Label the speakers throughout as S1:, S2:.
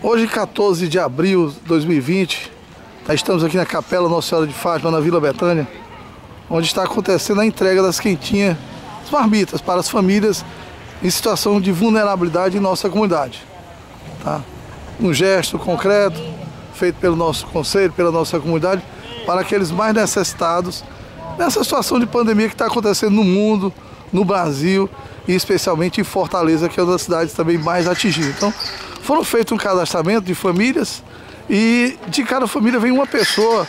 S1: Hoje, 14 de abril de 2020, estamos aqui na Capela Nossa Senhora de Fátima, na Vila Betânia, onde está acontecendo a entrega das quentinhas, as marmitas, para as famílias em situação de vulnerabilidade em nossa comunidade. Tá? Um gesto concreto, feito pelo nosso conselho, pela nossa comunidade, para aqueles mais necessitados nessa situação de pandemia que está acontecendo no mundo, no Brasil e especialmente em Fortaleza, que é uma das cidades também mais atingidas. Então, foram feitos um cadastramento de famílias e de cada família vem uma pessoa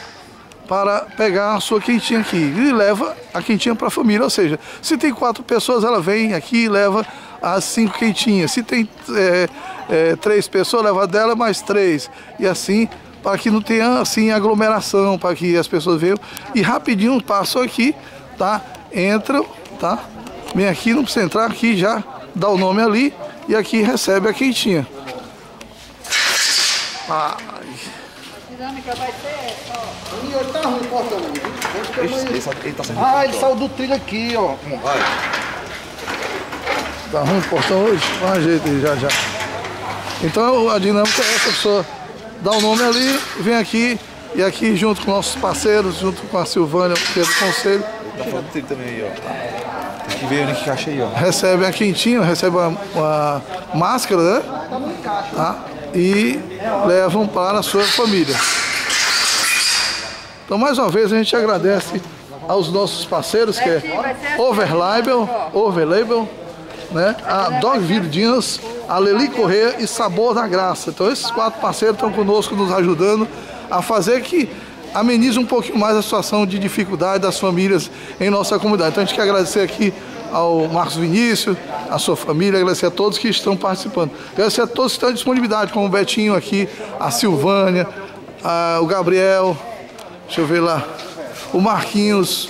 S1: para pegar a sua quentinha aqui e leva a quentinha para a família. Ou seja, se tem quatro pessoas, ela vem aqui e leva as cinco quentinhas. Se tem é, é, três pessoas, leva dela mais três. E assim, para que não tenha assim aglomeração, para que as pessoas venham. E rapidinho passam aqui, tá? Entram, tá? Vem aqui, não precisa entrar aqui já, dá o nome ali e aqui recebe a quentinha. Ai. Dinâmica vai ser essa, ó. Ele tá ruim cortando ali. Ele, ele tá saindo Ah, ele saiu do trilho aqui, ó. Vai. Tá ruim o portão hoje? Dá um jeito aí, já, já. Então a dinâmica é essa, pessoa dá o nome ali, vem aqui, e aqui junto com nossos parceiros, junto com a Silvânia, que é do conselho.
S2: Tá falando dele também aí, ó. Tem que ver onde que caixa aí, ó.
S1: Recebe a quentinha, recebe uma, uma máscara, né? Tá? E levam para a sua família. Então, mais uma vez, a gente agradece aos nossos parceiros, que é Overlabel, Overlabel, né? a Dogville Dinas, a Leli Corrêa e Sabor da Graça. Então, esses quatro parceiros estão conosco, nos ajudando a fazer que amenize um pouquinho mais a situação de dificuldade das famílias em nossa comunidade. Então, a gente quer agradecer aqui ao Marcos Vinícius, a sua família, agradecer a todos que estão participando. Agradecer a todos que estão em disponibilidade, como o Betinho aqui, a Silvânia, a, o Gabriel, deixa eu ver lá, o Marquinhos,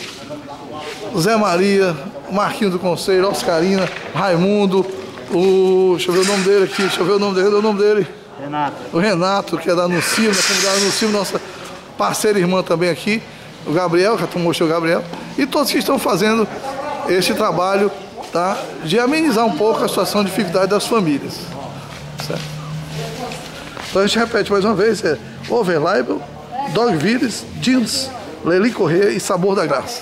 S1: o Zé Maria, o Marquinhos do Conselho, Oscarina, Raimundo, o. Deixa eu ver o nome dele aqui, deixa eu ver o nome dele, o nome dele. Renato. O Renato, que é da Anuncio, da comunidade Anuncio, nossa parceira irmã também aqui. O Gabriel, que tu mostrou o Gabriel. E todos que estão fazendo esse trabalho tá, de amenizar um pouco a situação de dificuldade das famílias. Certo? Então a gente repete mais uma vez, é Overlabel, Dog Vires, Jeans, Leli Corrêa e Sabor da Graça.